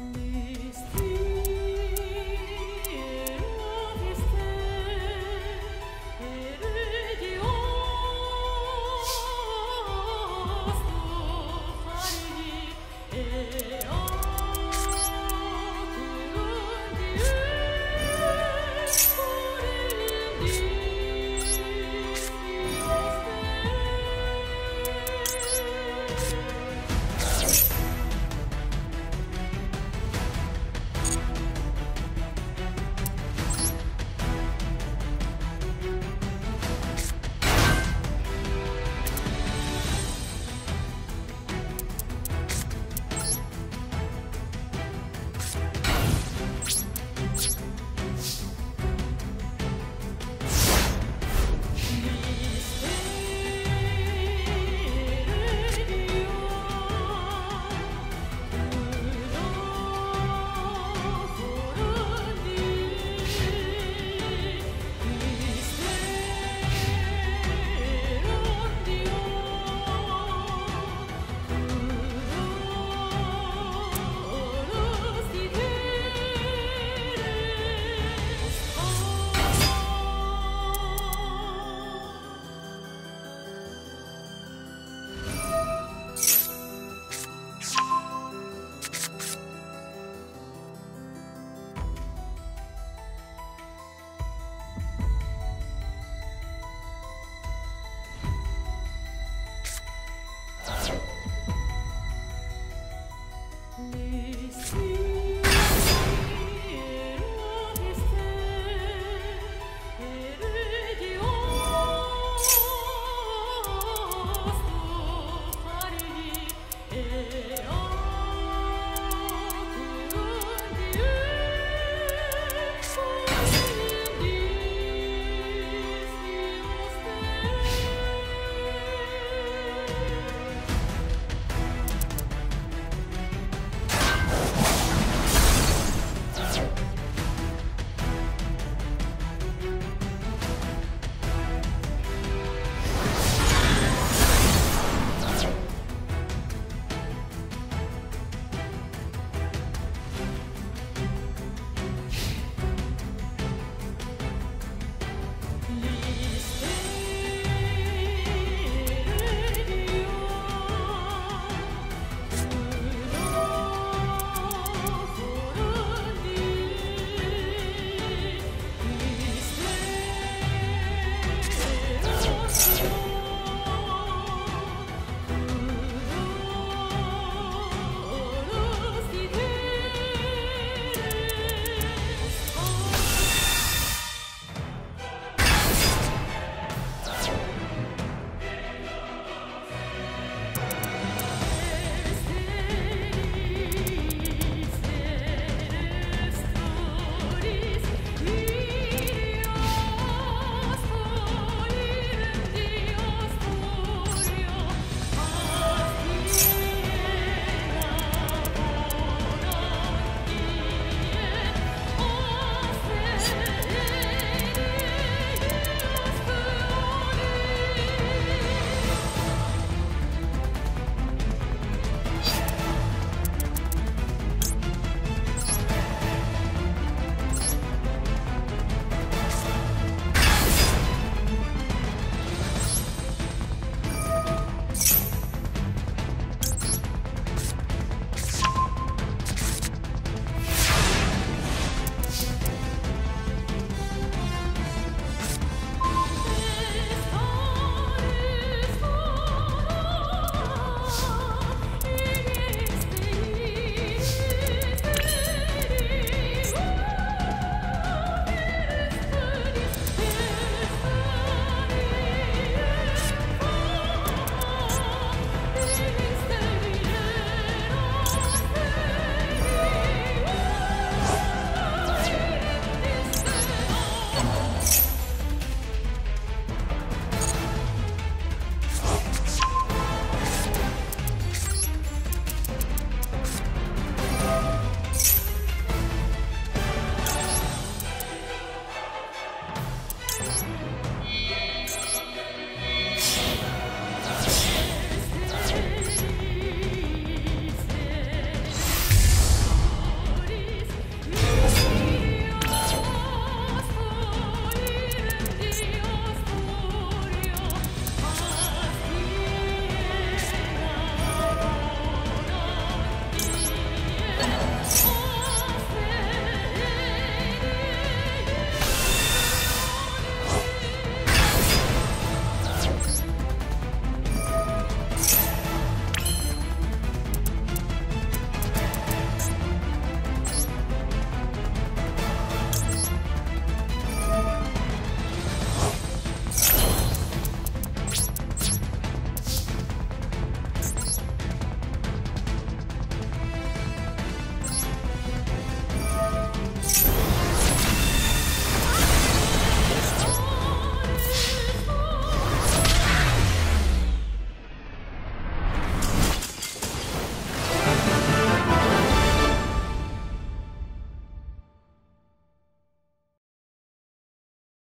You.